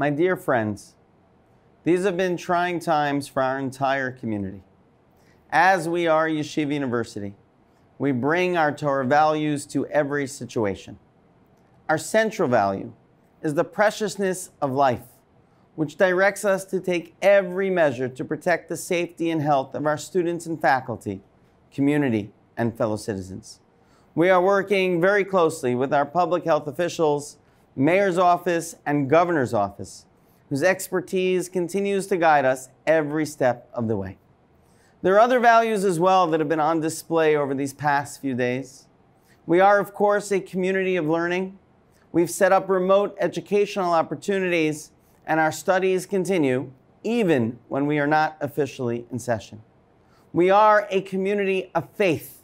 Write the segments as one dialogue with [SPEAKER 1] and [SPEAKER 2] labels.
[SPEAKER 1] My dear friends, these have been trying times for our entire community. As we are Yeshiva University, we bring our Torah values to every situation. Our central value is the preciousness of life, which directs us to take every measure to protect the safety and health of our students and faculty, community, and fellow citizens. We are working very closely with our public health officials, mayor's office, and governor's office, whose expertise continues to guide us every step of the way. There are other values as well that have been on display over these past few days. We are, of course, a community of learning. We've set up remote educational opportunities, and our studies continue even when we are not officially in session. We are a community of faith.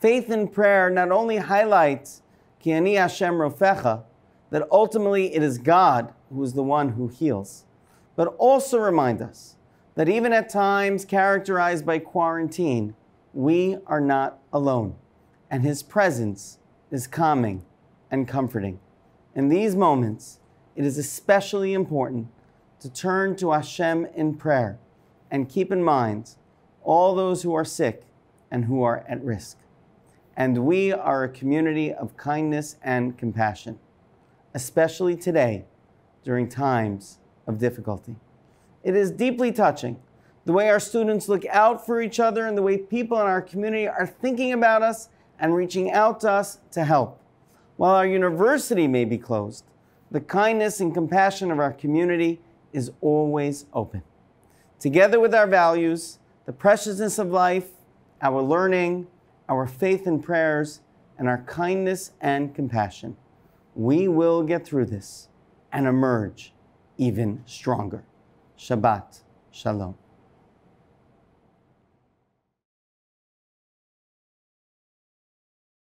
[SPEAKER 1] Faith in prayer not only highlights Ki ani Hashem Rofecha, that ultimately it is God who is the one who heals, but also remind us that even at times characterized by quarantine, we are not alone, and His presence is calming and comforting. In these moments, it is especially important to turn to Hashem in prayer and keep in mind all those who are sick and who are at risk. And we are a community of kindness and compassion, especially today during times of difficulty. It is deeply touching the way our students look out for each other and the way people in our community are thinking about us and reaching out to us to help. While our university may be closed, the kindness and compassion of our community is always open. Together with our values, the preciousness of life, our learning, our faith and prayers, and our kindness and compassion, we will get through this and emerge even stronger. Shabbat Shalom.